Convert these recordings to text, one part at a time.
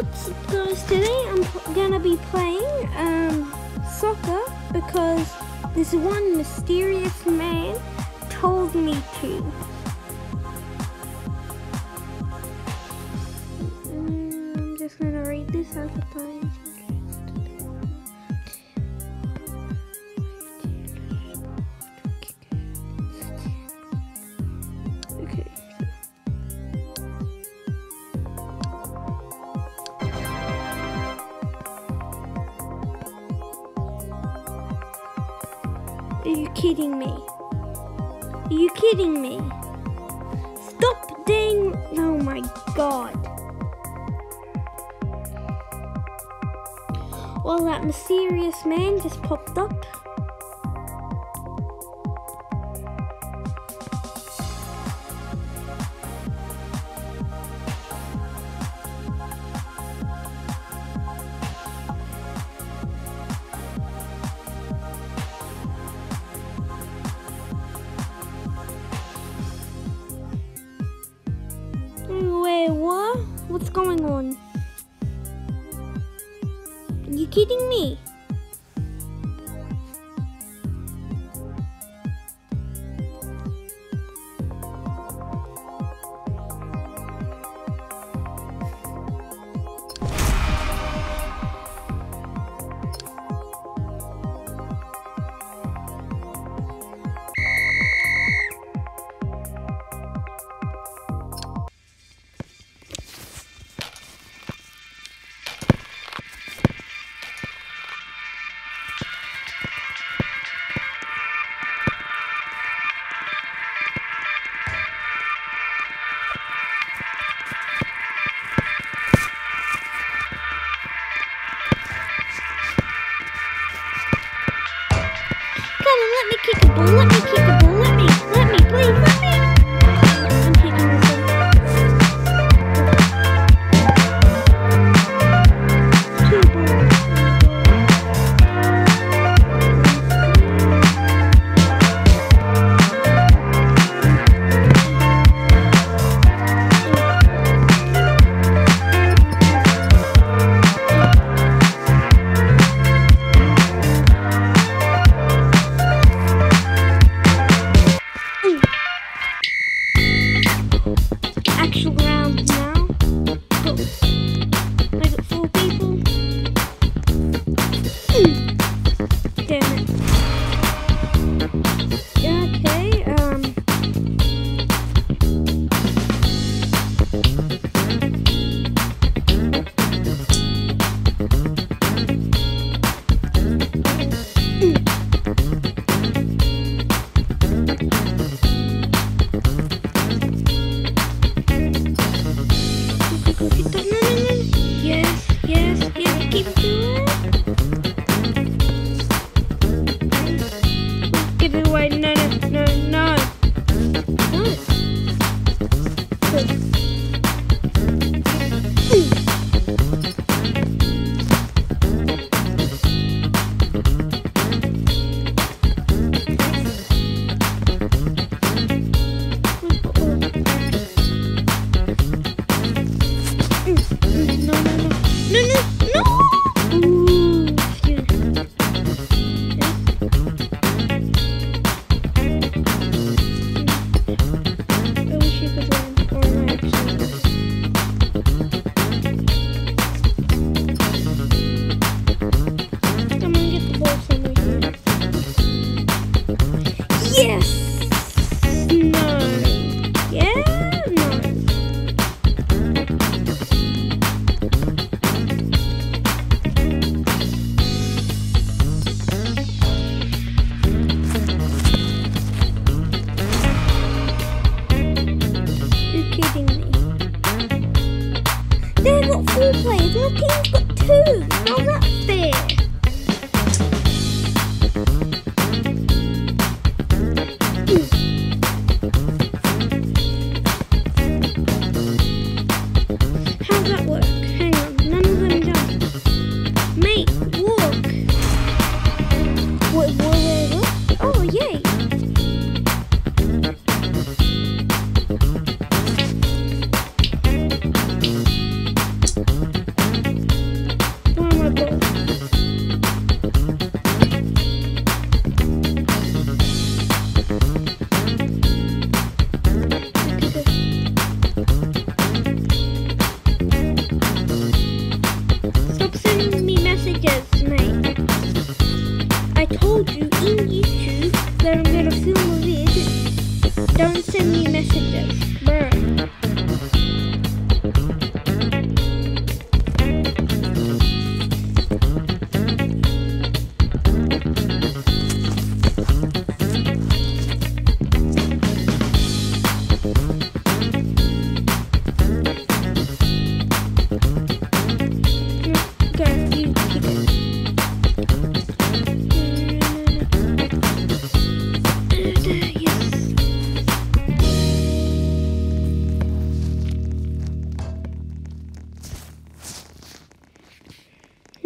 what's up guys? Today I'm gonna be playing um, soccer because this one mysterious man told me to. Mm, I'm just gonna read this advertisement. Okay. Are you kidding me? Are you kidding me? Stop dang. Oh my god. Well, that mysterious man just popped up. Let me kick a ball. Let me kick a ball. Let me, let me, please,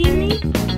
immediately?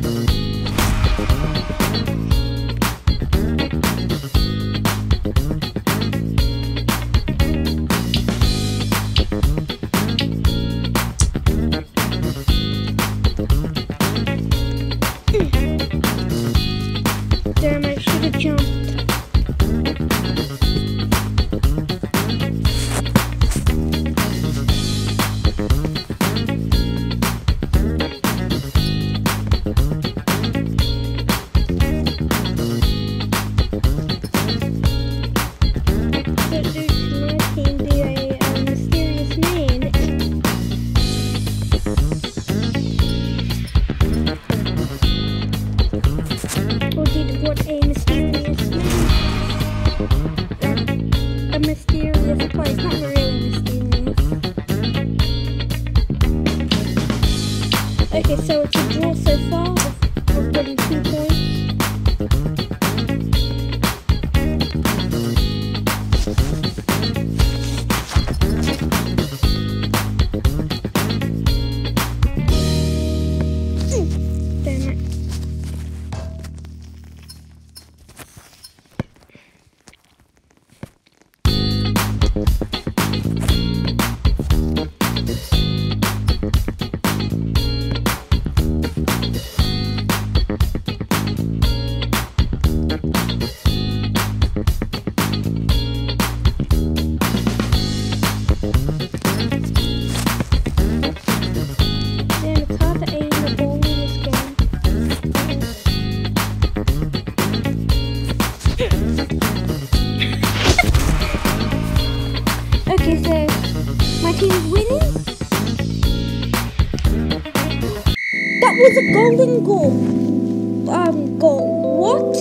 golden gold. Um. What?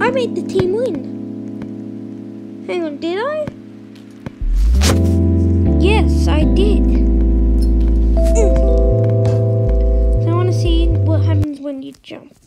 I made the team win. Hang on, did I? Yes, I did. Mm. so I want to see what happens when you jump.